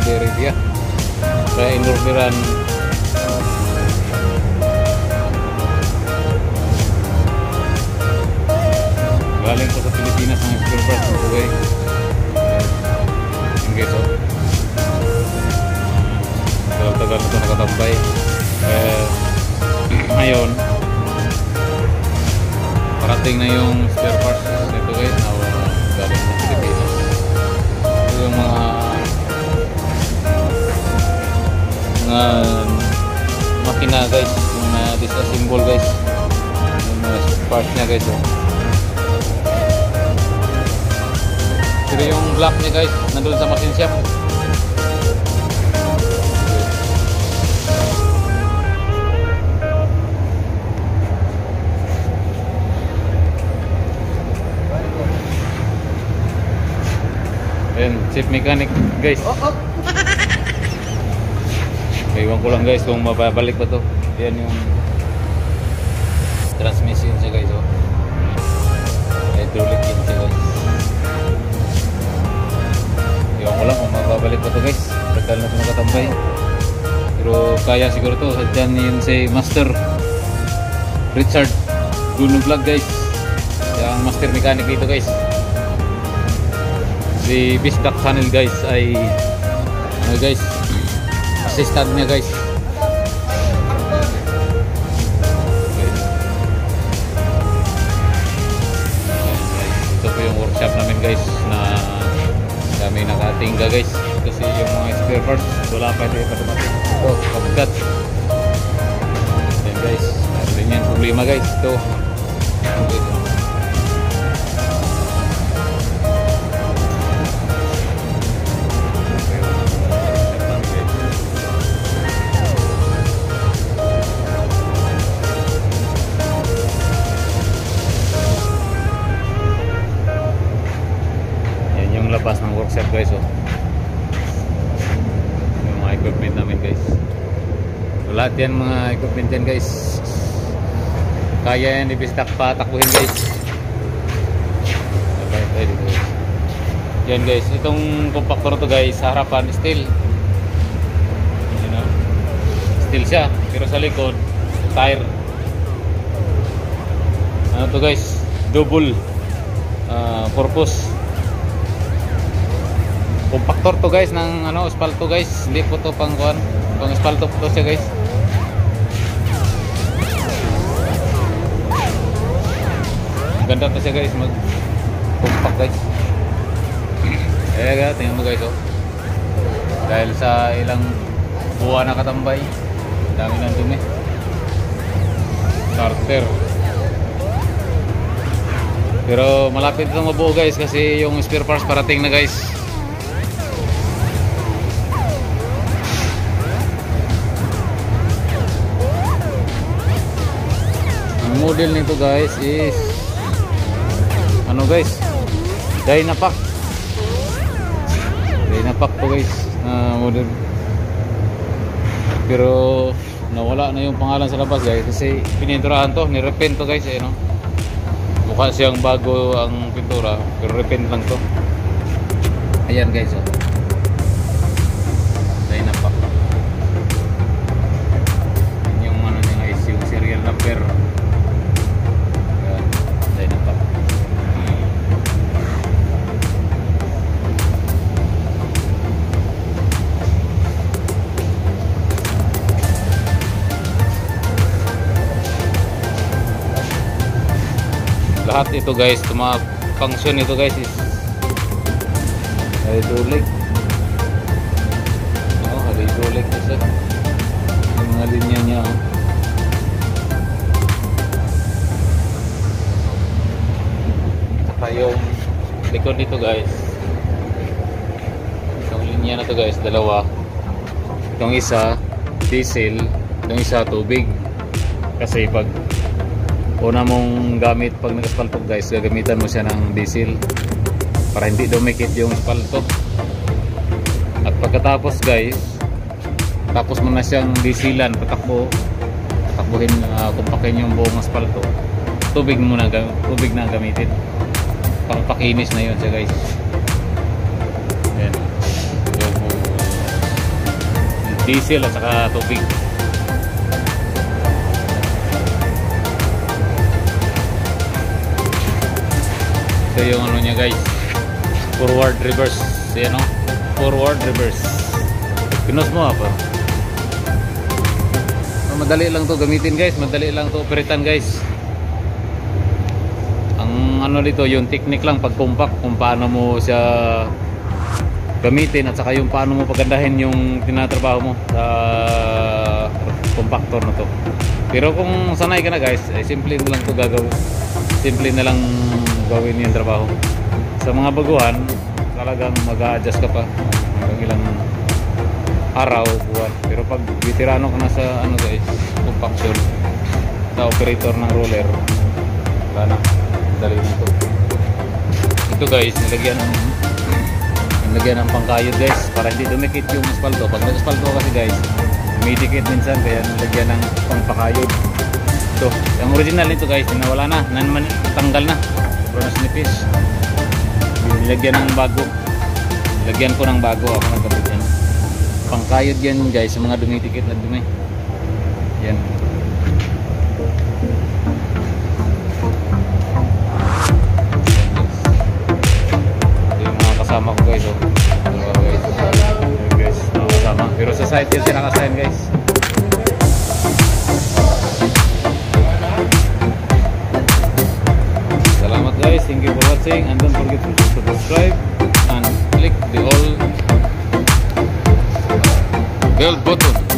Saudi Arabia. Kaya inorderan. Galing ko sa Pilipinas ang parts ng buhay yung guys oh. Tagal-tagal na ito nakatambay. Eh, ngayon parating na yung spare parts nito guys. Na uh, galing sa Pilipinas mga makina guys yung na disassemble guys yung mga parts niya guys oh. pero yung black niya guys nandun sa machine shop Ayan, chief mechanic guys. Oh, oh. Iwan ko lang guys kung mababalik pa to. Ayan yung transmission siya guys. Oh. Hydraulic yun siya guys. Iwan ko lang kung mababalik pa to guys. Tagal na ito nakatambay. Pero kaya siguro to. Dyan yun si Master Richard Duno Vlog guys. Siya ang master mechanic dito guys si Bisdak Channel guys ay ano guys assistant niya guys. Ito po yung workshop namin guys na kami nakatingga guys. Kasi yung mga spare parts. Wala pa ito pa dumating ito kabugat yan guys. Meron yan. Problema guys. Ito. Okay. Labas ng workshop guys oh. Yung mga equipment namin guys. So, lahat yan mga equipment yan guys. Kaya yan ibistak pa takbuhin guys. Okay, dito, guys. Yan guys, itong compactor to guys sa harapan steel. Yan oh. Steel siya, pero sa likod tire. Ano to guys? Double ah, purpose compactor to guys ng ano espalto guys. Hindi po to pang kuan pang espalto po to siya guys. Ganda to siya guys. Mag compact guys. Ga tingnan mo guys oh. Dahil sa ilang buwan na katambay dami nang dumi. Starter pero malapit itong mabuo guys kasi yung spare parts parating na guys model nito guys is ano guys? Dynapack. Dynapack to guys na model. Pero nawala na yung pangalan sa labas guys kasi pininturahan to, ni-repaint to guys eh no. Mukha siyang bago ang pintura pero repaint lang to. Ayan guys oh. Dynapack. Yun yung ano niya guys, yung serial number. Lahat ito guys, ito function ito guys is hydraulic. Oh, hydraulic isa. Yung mga linya niya. oh. Saka yung likod nito guys. Itong linya na to guys, dalawa. Itong isa, diesel. Itong isa, tubig. Kasi pag una mong gamit pag nag-aspalto guys gagamitan mo siya ng diesel para hindi dumikit yung aspalto at pagkatapos guys tapos mo na siyang dieselan patakbo patakbuhin ah, uh, kumpakin yung buong aspalto tubig muna tubig na gamitin. Pang pakinis na yun siya guys. Yan oh. diesel at saka tubig. Ito yung ano niya guys. Forward reverse. Yan o. Forward reverse. Pinos mo ah pa. Madali lang to gamitin guys. Madali lang to operatan guys. Ang ano dito yung technique lang pag compact kung paano mo siya gamitin at saka yung paano mo pagandahin yung tinatrabaho mo sa compactor na to. Pero kung sanay ka na guys, eh, simple na lang to gagawin. Simple na lang gawin yung trabaho. Sa mga baguhan, talagang mag-a-adjust ka pa hanggang ilang araw, buwan. Pero pag veterano ka na sa ano guys, compaction, sa operator ng roller, wala na. Dali na to. Ito guys, nilagyan ng nilagyan ng pangkayod guys para hindi dumikit yung asfalto. Pag nag-asfalto kasi guys, dumidikit minsan kaya nilagyan ng pangpakayod. Ito, ang original nito guys, nawala na, nan natanggal na. Pero na snipis. Nilagyan ng bago. Nilagyan ko ng bago ako nagkabit yan. Pangkayod yan guys, sa mga dumidikit na dumi. Yan. Ito yung mga kasama ko guys. Oh. Guys. Mga kasama. Pero sa site yan sila. Salamat guys. Thank you for watching. And don't forget to subscribe and click the all bell button.